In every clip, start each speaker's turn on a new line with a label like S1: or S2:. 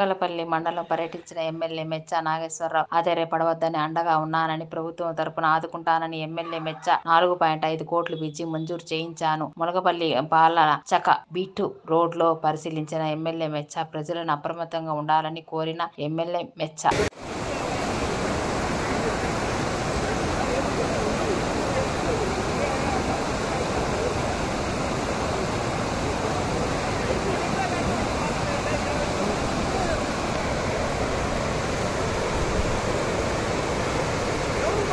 S1: నాగలపల్లి మండలం పర్యటించిన ఎమ్మెల్యే మెచ్చ నాగేశ్వరరావు ఆధైర్యపడవద్దని అండగా ఉన్నానని ప్రభుత్వం తరపున ఆదుకుంటానని ఎమ్మెల్యే మెచ్చ నాలుగు పాయింట్ ఐదు కోట్లు పిచ్చి మంజూరు చేయించాను. ములగపల్లి పాలచక బీటు రోడ్లో పరిశీలించిన ఎమ్మెల్యే మెచ్చ ప్రజలను అప్రమత్తంగా ఉండాలని కోరిన ఎమ్మెల్యే మెచ్చ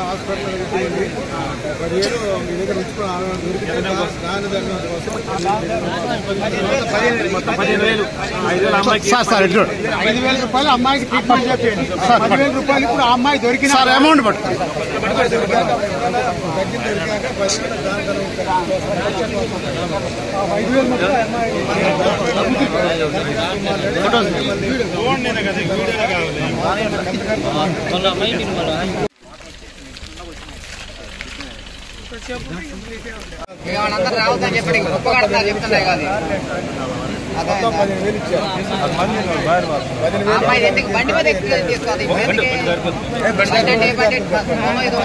S2: హాస్పిటల్ వెళ్ళిపోయింది మీ దగ్గర ఉంచుకుని దాని ధర్మం కోసం ఐదు వేల రూపాయలు అమ్మాయికి ట్రీట్మెంట్ చెప్పండి పదివేల రూపాయలు ఇప్పుడు అమ్మాయి దొరికిన
S3: సార్ అమౌంట్
S2: పట్టుకోండి ఐదు వేలు అమ్మాయి
S4: మేమందరూ రావద్దని చెప్పండి గొప్ప చెప్తున్నాయి కాదు అమ్మాయి ఎందుకు బండి మీద ఎక్కువ తీసుకోవాలి బడ్జెట్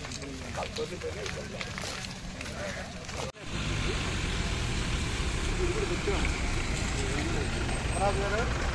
S4: అమ్మాయి ఇది
S2: వేలు